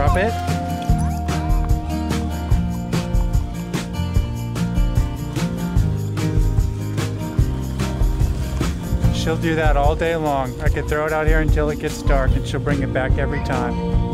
Drop it. She'll do that all day long. I could throw it out here until it gets dark and she'll bring it back every time.